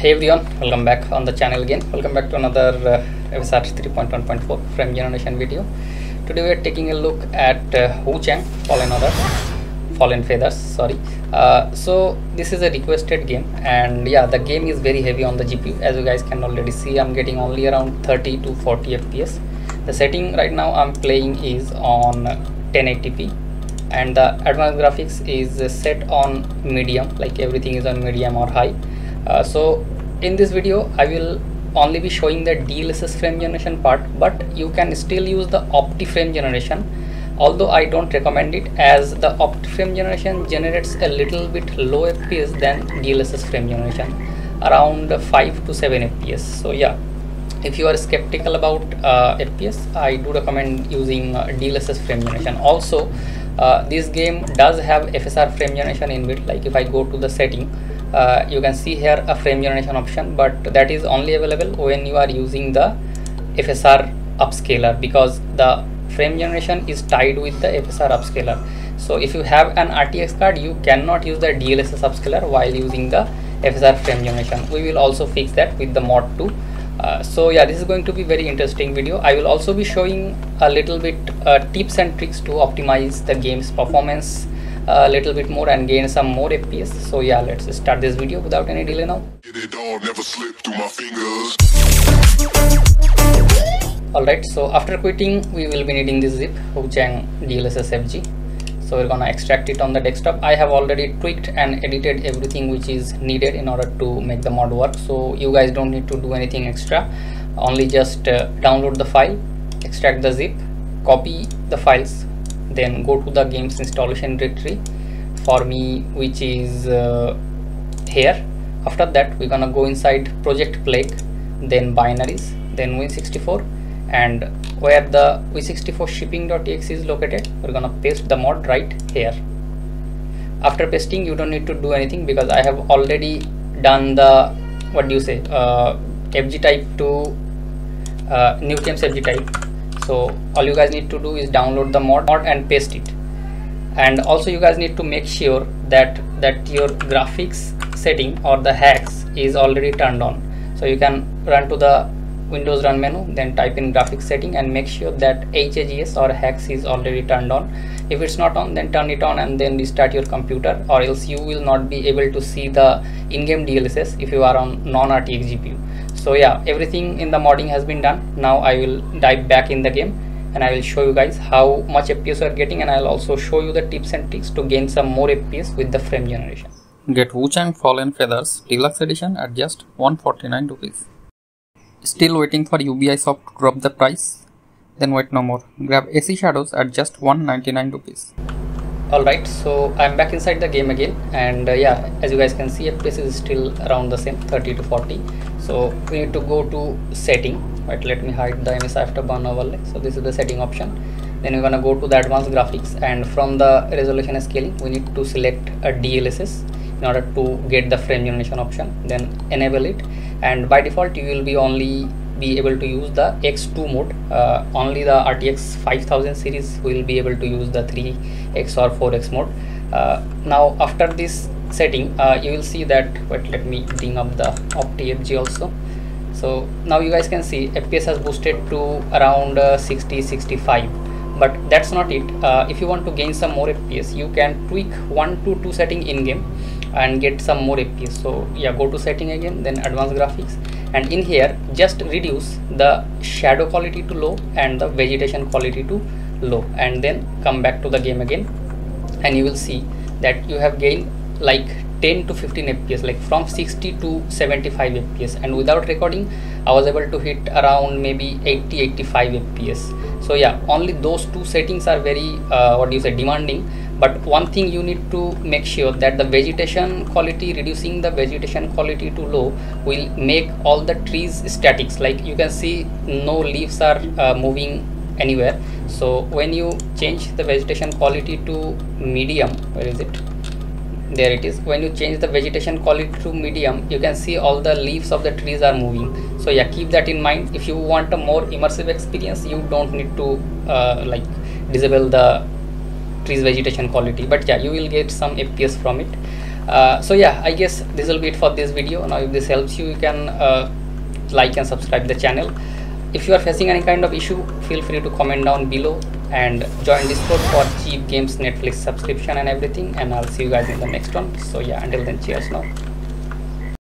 hey everyone welcome back on the channel again. Welcome back to another uh, FSR 3.1.4 frame generation video. Today we are taking a look at uh, Wuchang Fallen Order Fallen Feathers sorry. Uh, so this is a requested game and yeah the game is very heavy on the GPU as you guys can already see I'm getting only around 30 to 40 FPS the setting right now I'm playing is on 1080p and the advanced graphics is set on medium like everything is on medium or high uh, so in this video I will only be showing the DLSS frame generation part but you can still use the opti frame generation although I don't recommend it as the opti frame generation generates a little bit low FPS than DLSS frame generation around 5 to 7 FPS so yeah. If you are skeptical about uh, FPS I do recommend using uh, DLSS frame generation. Also uh, this game does have FSR frame generation in it like if I go to the setting uh, you can see here a frame generation option but that is only available when you are using the FSR upscaler because the frame generation is tied with the FSR upscaler. So if you have an RTX card you cannot use the DLSS upscaler while using the FSR frame generation. We will also fix that with the mod 2 uh, so yeah this is going to be very interesting video. I will also be showing a little bit uh, tips and tricks to optimize the game's performance a little bit more and gain some more fps. So yeah let's start this video without any delay now. Alright so after quitting we will be needing this zip Wuchang DLSS FG so we're gonna extract it on the desktop. I have already tweaked and edited everything which is needed in order to make the mod work. So you guys don't need to do anything extra. Only just uh, download the file extract the zip copy the files then go to the game's installation directory for me which is uh, here. After that we're gonna go inside project plague then binaries then win64 and where the v64 shipping.exe is located we're gonna paste the mod right here. After pasting you don't need to do anything because i have already done the what do you say uh, fg type to uh, nukems fg type so all you guys need to do is download the mod and paste it. And also you guys need to make sure that that your graphics setting or the hex is already turned on. So you can run to the windows run menu then type in graphics setting and make sure that HAGS or hex is already turned on. If it's not on then turn it on and then restart your computer or else you will not be able to see the in-game DLSS if you are on non-RTX GPU so yeah everything in the modding has been done now I will dive back in the game and I will show you guys how much FPS you are getting and I'll also show you the tips and tricks to gain some more FPS with the frame generation. Get Wuchang Fallen Feathers Deluxe Edition at just 149 rupees. Still waiting for Ubisoft to drop the price? Then wait no more. Grab AC Shadows at just 199 rupees. Alright, so I'm back inside the game again and uh, yeah, as you guys can see FPS is still around the same 30 to 40. So we need to go to setting. Right, let me hide the MSI afterburn overlay. So this is the setting option. Then we're gonna go to the advanced graphics and from the resolution scaling we need to select a DLSS in order to get the frame generation option then enable it and by default you will be only be able to use the x2 mode. Uh, only the rtx 5000 series will be able to use the 3x or 4x mode. Uh, now after this setting uh, you will see that wait let me bring up the optifg also. So now you guys can see fps has boosted to around uh, 60 65 but that's not it. Uh, if you want to gain some more fps you can tweak one to two setting in game and get some more fps so yeah go to setting again then advanced graphics and in here just reduce the shadow quality to low and the vegetation quality to low. And then come back to the game again. And you will see that you have gained like 10 to 15 fps like from 60 to 75 fps and without recording i was able to hit around maybe 80 85 fps so yeah only those two settings are very uh, what do you say demanding but one thing you need to make sure that the vegetation quality reducing the vegetation quality to low will make all the trees statics like you can see no leaves are uh, moving anywhere. So when you change the vegetation quality to medium where is it? There it is. When you change the vegetation quality to medium you can see all the leaves of the trees are moving. So yeah keep that in mind. If you want a more immersive experience you don't need to uh, like disable the trees vegetation quality but yeah you will get some fps from it. Uh, so yeah i guess this will be it for this video. Now if this helps you you can uh, like and subscribe the channel. If you are facing any kind of issue feel free to comment down below and join discord for cheap games netflix subscription and everything and i'll see you guys in the next one. So yeah until then cheers now